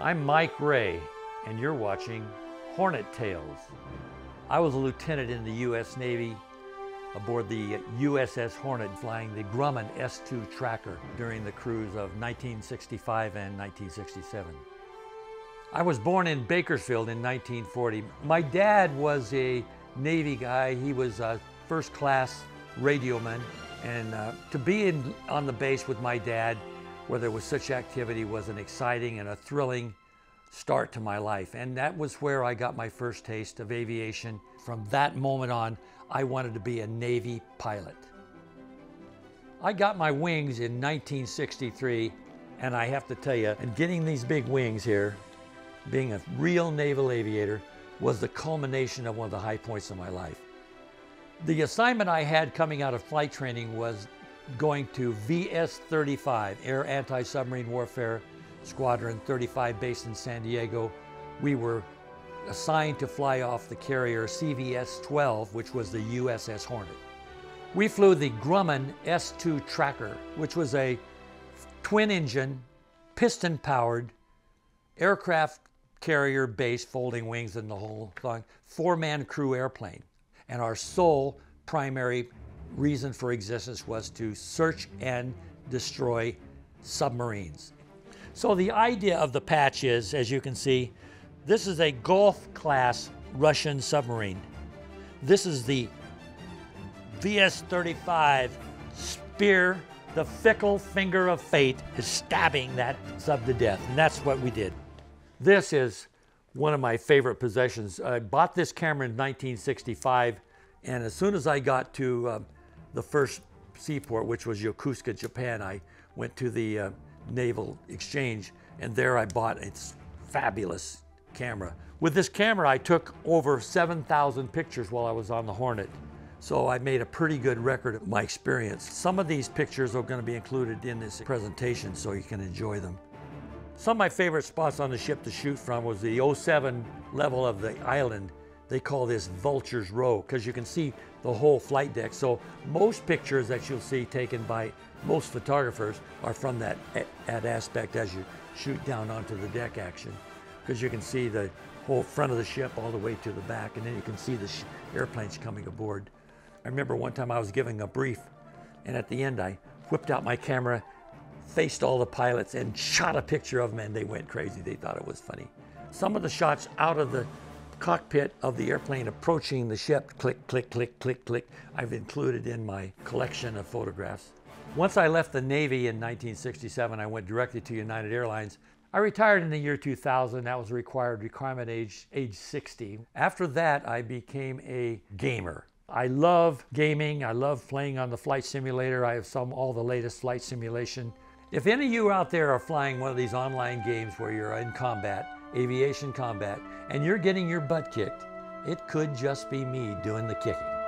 I'm Mike Ray, and you're watching Hornet Tales. I was a lieutenant in the U.S. Navy aboard the USS Hornet flying the Grumman S-2 tracker during the cruise of 1965 and 1967. I was born in Bakersfield in 1940. My dad was a Navy guy. He was a first class radioman. And uh, to be in, on the base with my dad where there was such activity was an exciting and a thrilling start to my life. And that was where I got my first taste of aviation. From that moment on, I wanted to be a Navy pilot. I got my wings in 1963, and I have to tell you, and getting these big wings here, being a real naval aviator, was the culmination of one of the high points of my life. The assignment I had coming out of flight training was going to VS-35, Air Anti-Submarine Warfare Squadron 35 based in San Diego. We were assigned to fly off the carrier CVS-12, which was the USS Hornet. We flew the Grumman S-2 Tracker, which was a twin-engine, piston-powered aircraft carrier base, folding wings and the whole thing, four-man crew airplane. And our sole primary reason for existence was to search and destroy submarines. So the idea of the patch is, as you can see, this is a Golf class Russian submarine. This is the VS-35 Spear. The fickle finger of fate is stabbing that sub to death, and that's what we did. This is one of my favorite possessions. I bought this camera in 1965, and as soon as I got to uh, the first seaport, which was Yokosuka, Japan, I went to the uh, Naval Exchange, and there I bought its fabulous camera. With this camera, I took over 7,000 pictures while I was on the Hornet. So I made a pretty good record of my experience. Some of these pictures are going to be included in this presentation so you can enjoy them. Some of my favorite spots on the ship to shoot from was the 07 level of the island. They call this Vulture's Row because you can see the whole flight deck. So most pictures that you'll see taken by most photographers are from that, that aspect as you shoot down onto the deck action because you can see the whole front of the ship all the way to the back and then you can see the airplanes coming aboard. I remember one time I was giving a brief and at the end I whipped out my camera, faced all the pilots and shot a picture of them and they went crazy. They thought it was funny. Some of the shots out of the cockpit of the airplane approaching the ship, click, click, click, click, click, I've included in my collection of photographs. Once I left the Navy in 1967, I went directly to United Airlines. I retired in the year 2000. That was required requirement age, age 60. After that, I became a gamer. I love gaming. I love playing on the flight simulator. I have some all the latest flight simulation. If any of you out there are flying one of these online games where you're in combat, aviation combat, and you're getting your butt kicked, it could just be me doing the kicking.